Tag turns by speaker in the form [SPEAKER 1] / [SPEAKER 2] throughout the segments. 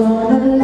[SPEAKER 1] gonna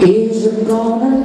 [SPEAKER 1] Is it gonna